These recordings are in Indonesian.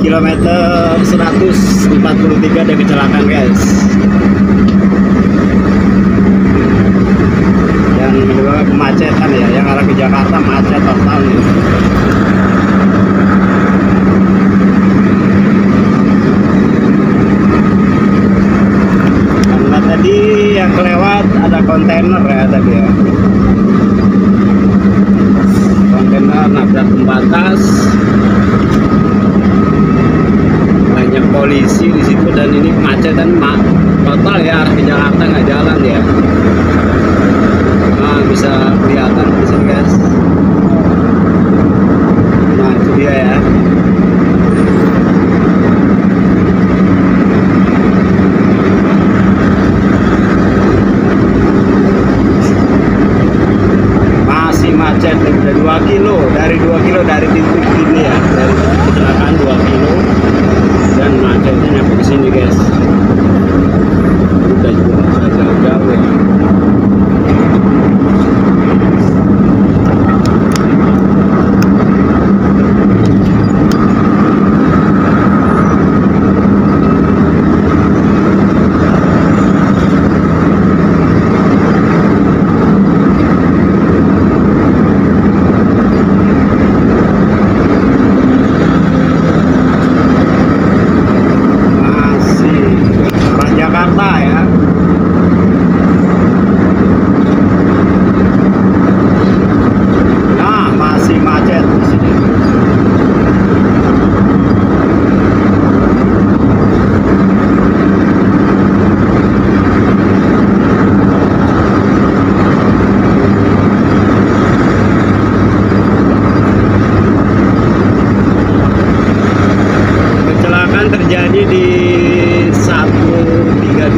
kilometer 143 dari kecelakaan guys. Yang menyebabkan kemacetan ya yang arah ke Jakarta macet total nih. daanin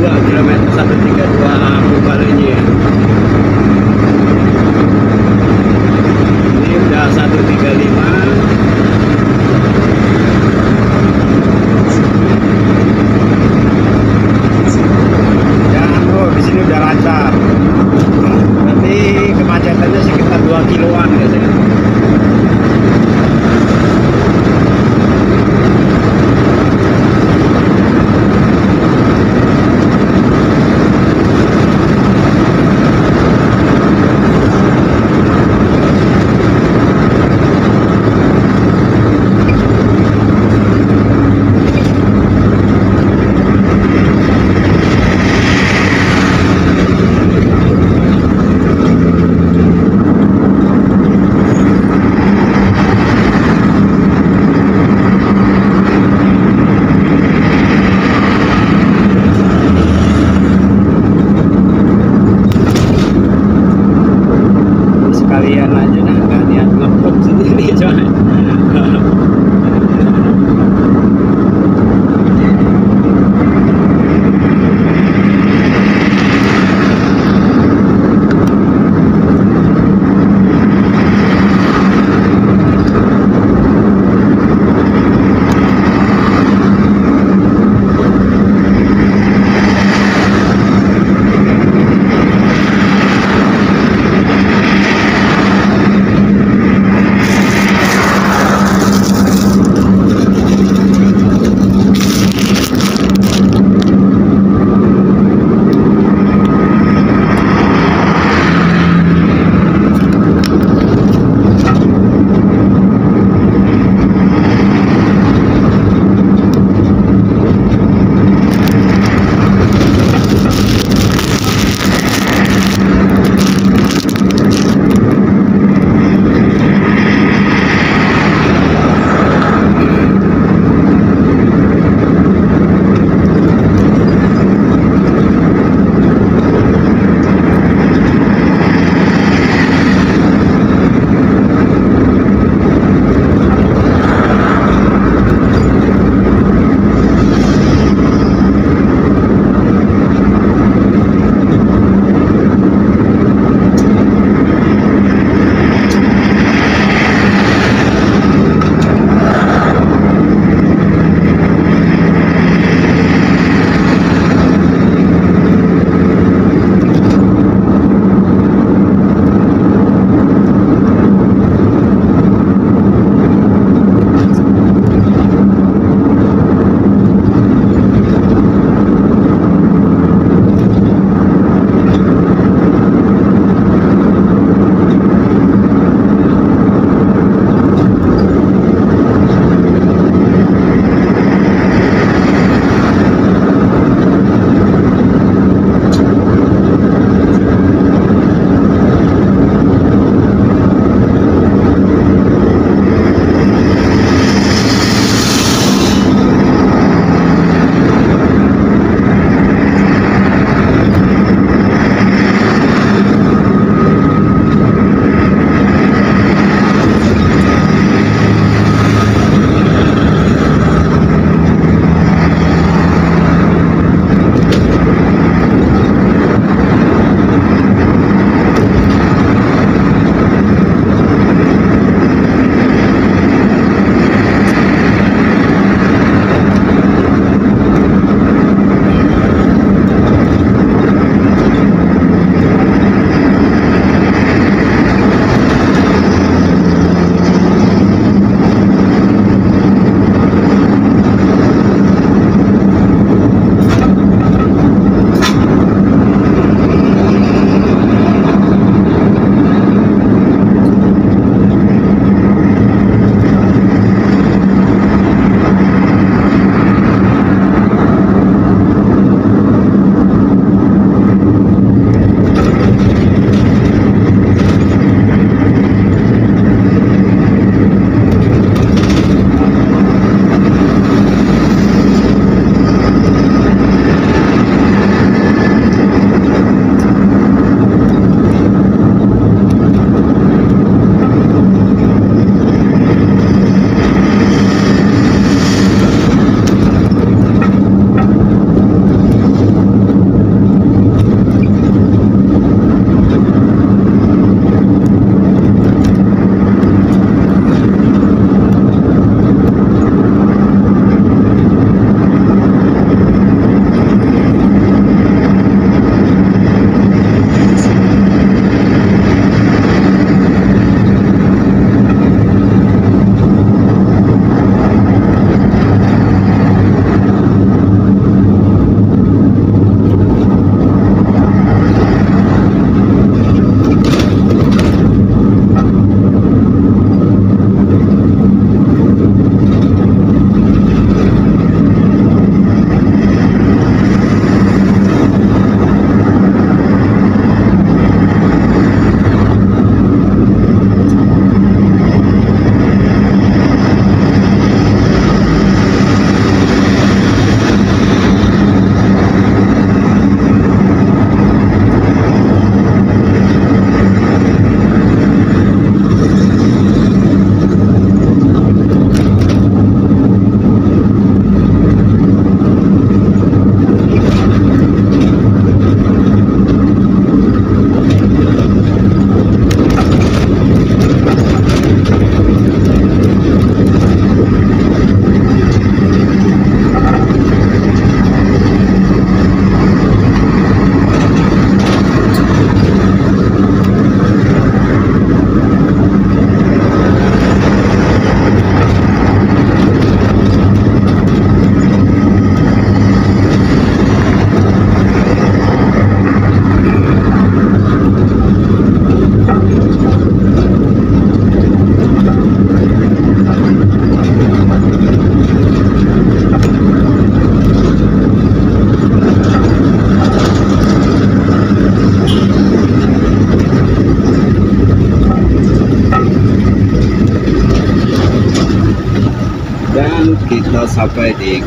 Yeah.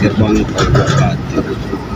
Gerbang tol Bogor.